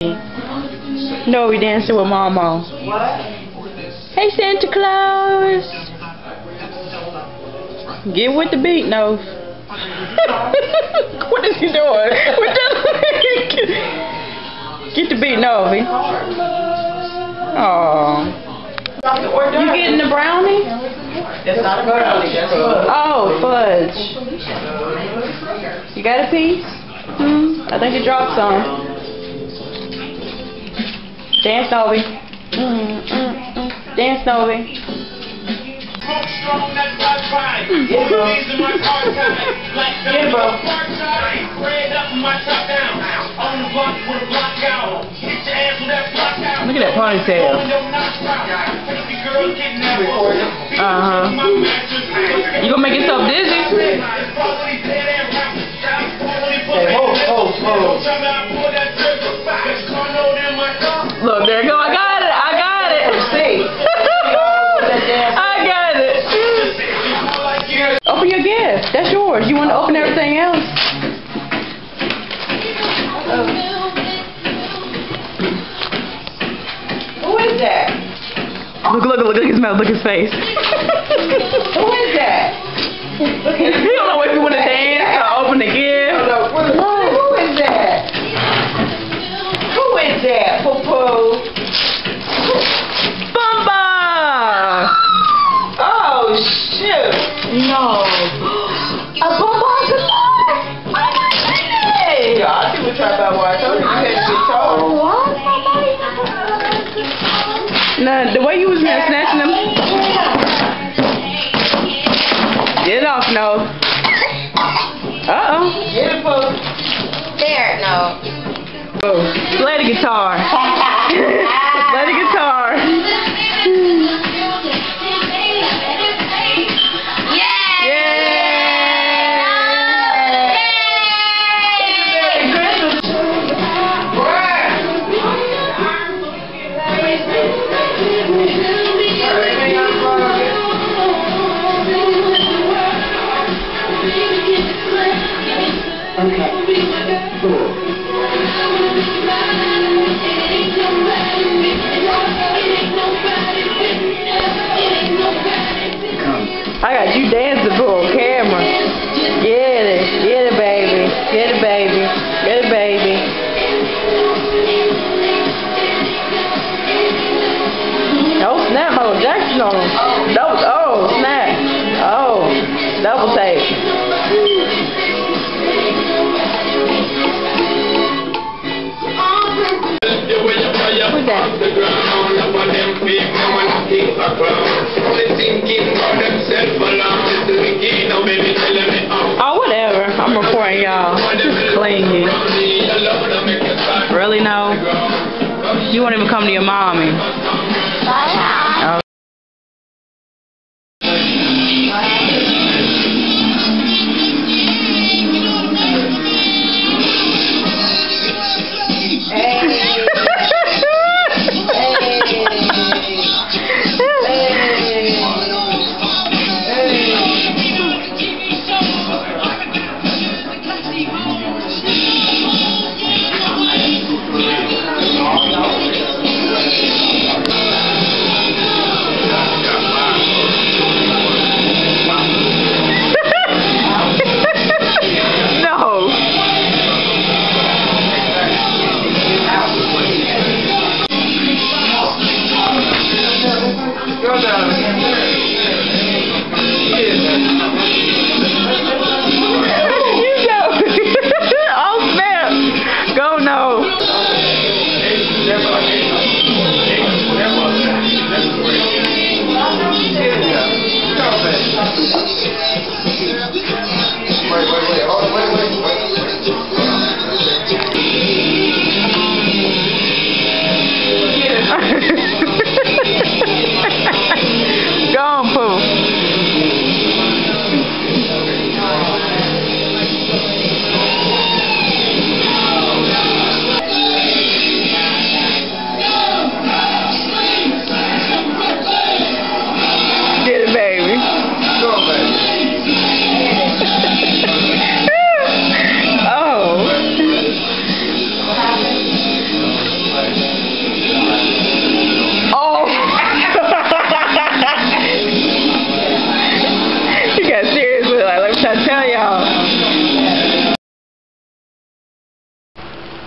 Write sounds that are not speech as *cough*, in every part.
No, we dancing with Mama. What? Hey, Santa Claus. Get with the beat, no. *laughs* what is he doing? *laughs* Get the beat, Novi. Oh. You getting the brownie? That's not a brownie. That's fudge. Oh, fudge. You got a piece? Hmm. I think you dropped some. Dance, Novi. Mm, mm, mm. Dance, Novi. Smoke strong, that's my vibe. Yeah, bro. These are my hard times. Like the Yeah, bro. part time. Red up and my top down. On the block with a block out. Hit your ass with that block out. Look at that ponytail. Uh-huh. You gonna make yourself dizzy? Hey, hold, hold, hold. Yours. You want to open everything else? Who is that? Look, look, look, look at his mouth. Look at his face. *laughs* Who is that? Look at Play the guitar. *laughs* play the guitar. Michael Jackson on him. Double, oh, snap. Oh, double tape. Who's that? Oh, whatever. I'm recording y'all. Just clingy. Really, no? You won't even come to your mommy. Yeah.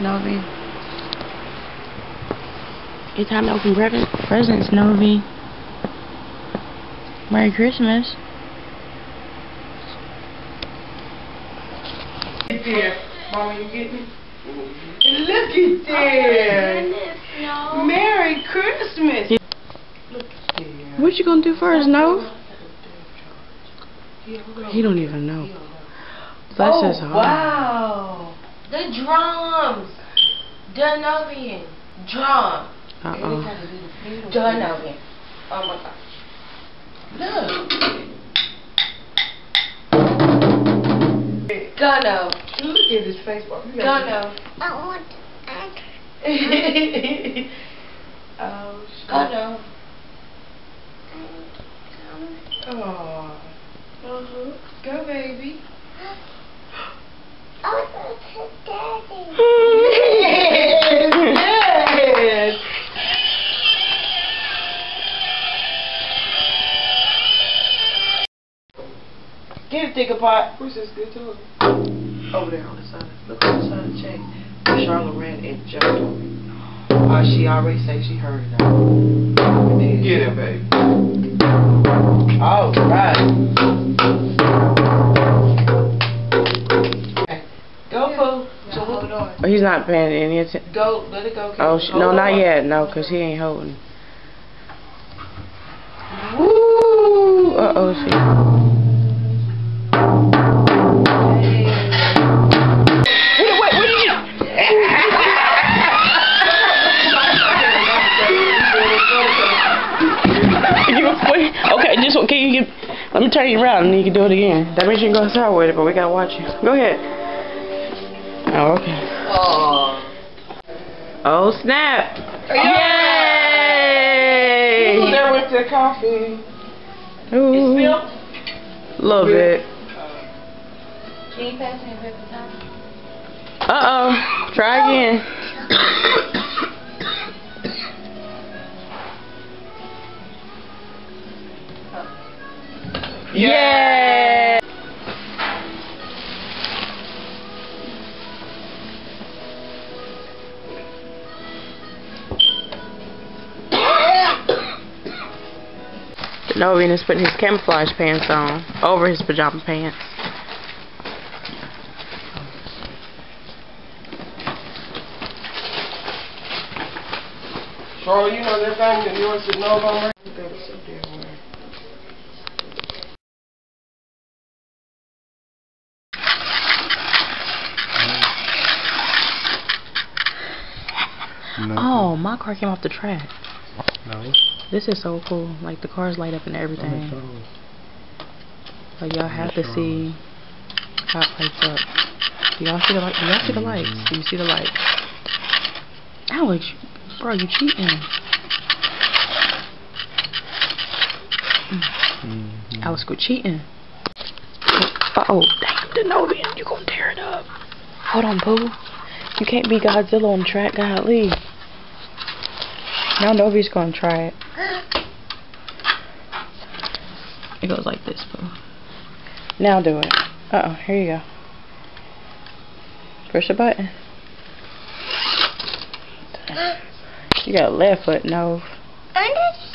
Novi. It's time to open pre- presents, Novi. Merry Christmas. Get there. Mama, you get me? Look at there. Merry Christmas. Look at there. What you gonna do first, no? He don't even know. Bless oh, his heart. wow. The drums. Danovian. Drum. Uh-oh. Danovian. Oh my god. Look. Gunno. Look at his face. Bob. You got Gunno. *laughs* oh, shit. Gunno. Oh. Uh-huh. Go, baby. Get a thicker pot. Where's this good to Over there on the side. Look on the side of the chain. Charlotte ran and jumped on me. Uh, she already said she heard it now. Get it, baby. Hold on. Oh, he's not paying any attention. Go, let it go. Oh, Kate. sh- no, Hold not on. yet. No, because he ain't holding. Woo! Uh-oh, she... Wait, what did you... You okay, just can you get? Let me turn you around and you can do it again. That means you can go outside with it, but we gotta watch you. Go ahead. Oh, okay. Oh. Oh snap! Ooh, Yay! there went the coffee. Ooh, Still? little bit. Can you pass me a paper towel? Uh oh. Try again. Yeah. Novian is putting his camouflage pants on over his pajama pants. Charlie, you know that thing that yours should know about me? You better sit there, man. Oh, my car came off the track. No. This is so cool. Like the cars light up and everything. Like y'all have to see how it lights up. Do y'all see the light? Do y'all see the lights? Do you see the lights? Alex, bro, you cheating. Mm-hmm. Alex, go cheating. Uh oh, damn, Denovian, you gonna tear it up. Hold on, Pooh. You can't be Godzilla on track, golly. Now Novi's gonna try it. It goes like this, Pooh. Now do it. Uh oh, here you go. Push the button. You got a left foot, no. Understand.